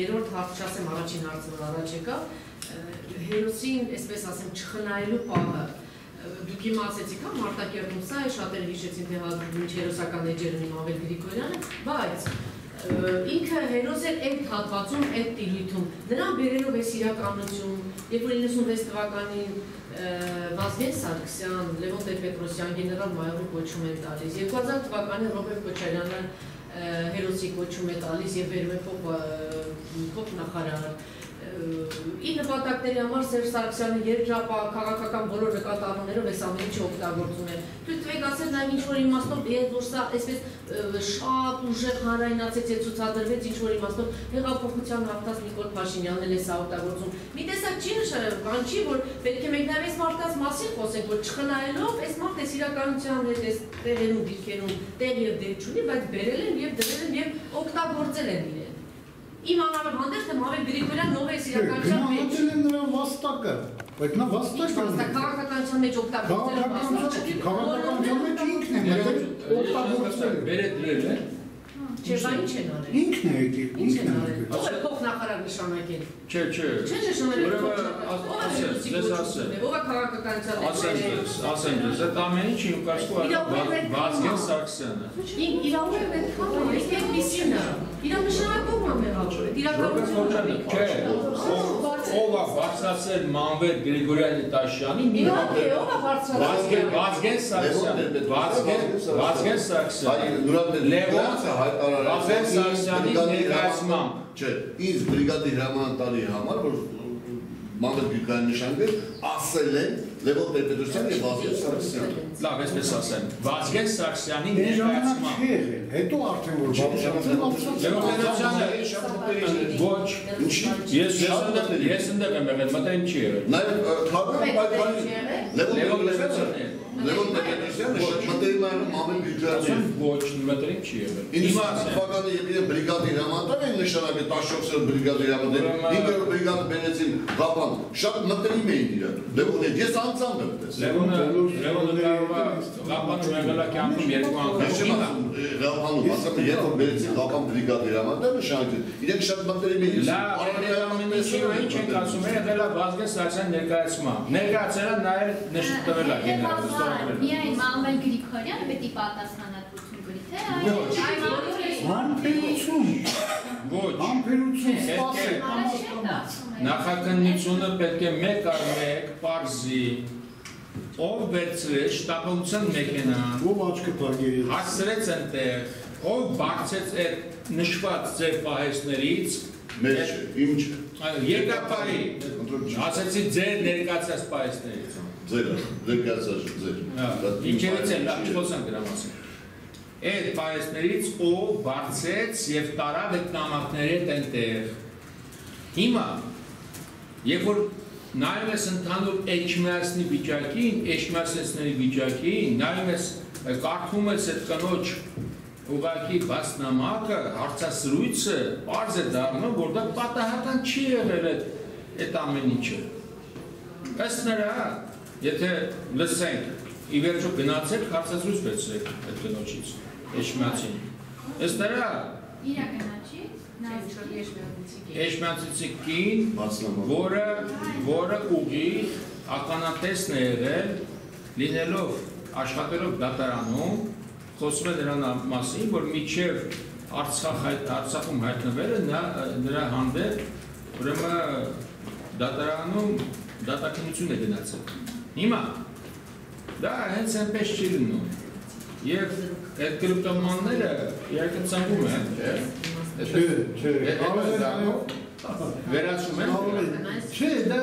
Երրորդ հարց չասեմ, առաջին հարցը առաջ եկա, հերոսին, այսպես ասեմ, չխնայելու պահը դուք իմացեցիք, հա, Մարտակերտում սա է, շատերը հիշեցին, թե հա ինչ հերոսական էջերն իմ Ավել Գրիգորյանը, բայց ինքը հերոս էր այդ հատվածում, այդ տիրույթում։ Նրան բերելով այս իրականություն, երբ որ 96 թվականին Վազգեն Սարգսյան, Լևոն Տեր-Պետրոսյան գեներալ-մայորը կոչում են տալիս, 2000 թվականին Ռոբերտ Քոչարյանը հերոսի կոչում է տալիս եւ վերում է փոփ փոփ նախարար ի նպատակների համար Սերժ Սարգսյանը երջապա քաղաքական բոլոր նկատառումներով այս ամեն ինչը օգտագործում է։ Թույլ տվեք ասել նաև ինչ որ իմաստով երբ որ սա այսպես շատ ուժեղ հանրայնացեց եւ ցուցադրվեց ինչ որ իմաստով հեղափոխության հաղթած Նիկոլ Փաշինյանն էլ է սա օգտագործում։ Մի տեսակ չի նշանակում, չի որ պետք է մենք նաև այս մարդկանց մասին խոսենք, որ չխնայելով այս մարդը իրականության հետ այս տեղերում, դիրքերում տեղ եւ դեր չունի, բայց բերել են եւ դրել են եւ օգտագործել են իրեն իմ անավոր հանդերձ թե Մավեր Գրիգորյան նոր է իրականության մեջ։ Գնահատել են նրա վաստակը, բայց նա վաստակ է։ Վաստակ քաղաքականության մեջ օգտագործել է վաստակ։ Քաղաքականության մեջ ինքն է մտել օգտագործել։ Բերե դրել է։ Չէ, բա ինչ են արել։ Ինքն է եկել, Ինչ ինքն է արել։ եկել։ Ո՞վ է փոխնախարար նշանակել։ Չէ, չէ։ Չէ, նշանակել Ուրեմն ասեմ, ես ասեմ։ Ո՞վ է քաղաքականության Ասեմ ես, ասեմ ես, այդ ամեն ինչը իմ կարծիքով Վազգեն Սարգսյանը։ իրավունք է քամը, իսկ այդպեսին է։ Իրա նշանակում է մեղավոր։ Ռոբերտ Քոչարյանը, չէ, ով է բարձրացել Մանվեր Գրիգորյանի Տաշյանի մի Իհարկե, ո՞վ է բարձրացել։ Վազգեն Սարգսյանը, Վազգեն Վազգեն Սարգսյանը։ Լևոն Վազգեն Սարգսյանի ներկայացմամբ Չէ, ինձ բրիգադի հրաման տալի համար, որ Մամեդ Գրիգորյան նշանվել, ասել են Լևոն Տեր-Պետրոսյանը եւ Վազգեն Սարգսյանը։ լավ, այսպես ասեմ, Վազգեն Սարգսյանի Դե չի եղել, հետո արդեն որ բարձրացել։ Ոչ, ես ես ընդեղ ես ընդեղ եմ եղել, մտային չի եղել։ Նաեւ քաղաքը պայքարի Լևոն Լևոն Տեր-Պետրոսյանը Լևոն Տեր-Պետրոսյանը մտերիմ է Գրիգորյանի Ասում ոչ, մտերիմ չի եղել։ Հիմա ասեմ, թվականի եկել բրիգադի հրամանտար են նշանակել տաշոքսը բրիգադի հրամանտար։ Ուրեմն- Ինքը բրիգադ բերեցին Ղապան, շատ մտերիմ էին իրար։ Լևոն ես անցանդ եմ տեսել։ Լևոնը Լևոնը կարող է Ղապանում եղել է կյանքում երկու անգամ։ ասում Ղապանում, ասում եմ երբ որ բերեցին Ղապան բրիգադի հրամանտար նշանակել։ Իրենք շատ մտերիմ էին։ Լավ, այդ ամեն ինչը ինչ ենք ասում, եղել է Վազգեն Սարգսյան ներկայացման։ Ներկայացել է նաև նշտվել է գեներալ Միայն Մամվել Գրիգորյանը պետք է պատասխանատվություն կրի, թե այլ Համբերություն, Ոչ։ համբերություն, են։ Նախաքննությունը պետք է մեկ առ մեկ parzi ով վերցրեց շտապության մեքենան, ով աչքը բարգերի։ հասցրեց այնտեղ, ով բացեց այդ նշված ձեր պահեսներից, չէ։ այո, երկապարի, ասեցի ձեր ներկայացած պահեսներից։ Ձեր, կացած ձեր։ Ինչերից են, լավ, չխոսանք դրա մասին։ Այդ պահեսներից ով բարձեց եւ տարավ այդ նամակների հետ այնտեղ։ Հիմա, երբ որ նայում ես ընդհանուր էջմիածնի վիճակին, էջմիածնի վիճակին, նայում ես, կարդում ես այդ կնոջ ուղակի բաց նամակը, հարցասրույցը, բարձ է դառնում, որ դա պատահական չի եղել այդ այդ ամեն ինչը։ Ըստ նրա, եթե լսենք, ի վերջո գնացեք հարցազրույց վերցրեք այդ կնոջից, Էջմիածին։ Ըստ նրա, Իրականաչի, նա Էջմիածիցի կին, Բացնամա։ որը որը ուղի ականատեսն է եղել, լինելով աշխատելով դատարանում, խոսում է նրան մասին, որ միջև Արցախ հայտ Արցախում հայտնվելը նա նրա հանդեպ ուրեմն դատարանում դատակնություն է գնացել։ Հիմա դա հենց այնպես չի լինում։ Եվ այդ կրպտոմանները իհարկե ցանկում են, չէ՞։ Չէ, չէ, է վերացում են։ է։ Չէ, դա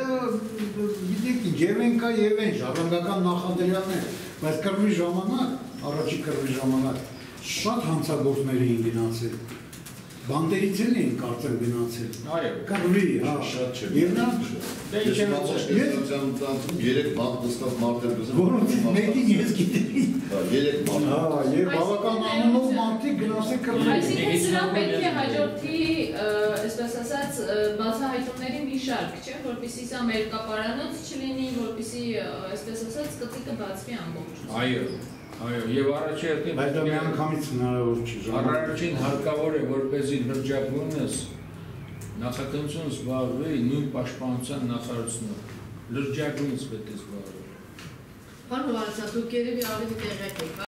գիտեք, եւ են կա եւ են ժառանգական նախադրյալներ, բայց կրվի ժամանակ, առաջի կրվի ժամանակ շատ հանցագործներ էին գնացել։ Բանդերից էլ էին կարծեմ գնացել։ Այո։ Կրվի, հա։ Շատ չէ։ Եվ նա Դե Ես ինչ կեսացիան տանցում երեք մարդ նստած մարդեր գզում։ որոնց մեկին ես գիտեի։ Երեք մարդ։ Հա, եւ բավական անունով մարդիկ գնացել կրվի։ Այսինքն սրա պետք է հաջորդի, այսպես ասած, բացահայտումների մի շարք, չէ, որպեսզի սա մեր կապարանոց չլինի, որպեսզի, այսպես ասած, կտիկը բացվի ամբողջ։ Այո, այո, եւ առաջի հերթին Բայց դա մի անգամից հնարավոր չի։ ժամանակ- Առաջին հարկավոր է որպեսի լրջագույնս նախաքննություն զբաղվի նույն պաշտպանության նախարարությունը լրջագույնս պետք է զբաղվի Պարոն Վարդան, դուք երևի ավելի տեղյակ եք,